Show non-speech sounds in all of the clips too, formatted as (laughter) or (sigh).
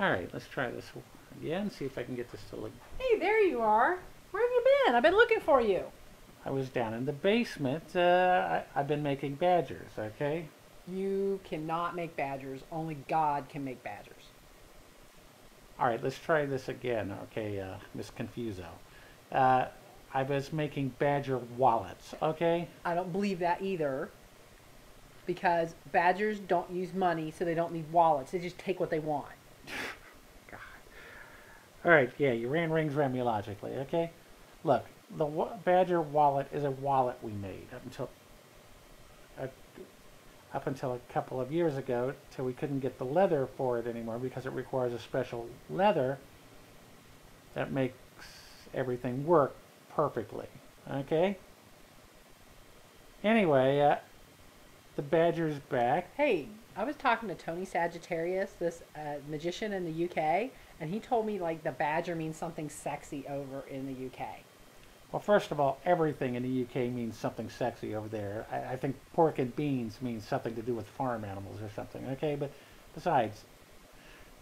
All right, let's try this again. See if I can get this to look. Hey, there you are. Where have you been? I've been looking for you. I was down in the basement. Uh, I, I've been making badgers. Okay. You cannot make badgers. Only God can make badgers. All right, let's try this again. Okay, uh, Miss Confuso. Uh, I was making badger wallets. Okay. I don't believe that either. Because badgers don't use money, so they don't need wallets. They just take what they want. All right, yeah, you ran rings around me logically. Okay. Look, the badger wallet is a wallet we made up until uh, up until a couple of years ago, till we couldn't get the leather for it anymore because it requires a special leather that makes everything work perfectly. Okay? Anyway, uh, the badger's back. Hey, I was talking to Tony Sagittarius, this uh, magician in the UK, and he told me like the badger means something sexy over in the UK. Well, first of all, everything in the UK means something sexy over there. I, I think pork and beans means something to do with farm animals or something, okay? But besides,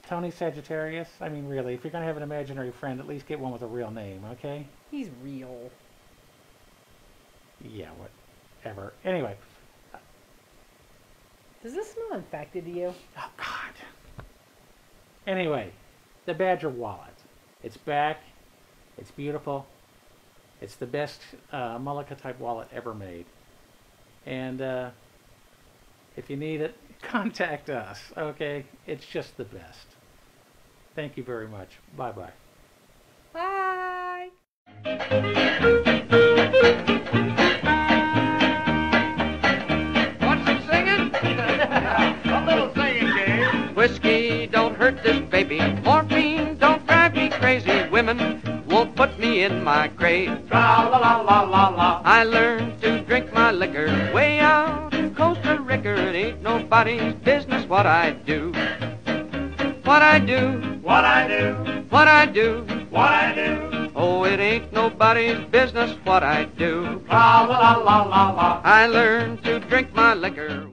Tony Sagittarius, I mean, really, if you're going to have an imaginary friend, at least get one with a real name, okay? He's real. Yeah, whatever. Anyway, Does this smell infected to you? oh, God. Anyway, the Badger wallet. It's back. It's beautiful. It's the best uh, Mullica type wallet ever made. And uh, if you need it, (laughs) contact us, okay? It's just the best. Thank you very much. Bye bye. Bye. Won't put me in my grave. Tra la la la la la. I learned to drink my liquor way out in Costa Rica. It ain't nobody's business what I do. What I do, What I do, what I do. what I do, Oh, it ain't nobody's business what I do. la la la la la. I learned to drink my liquor.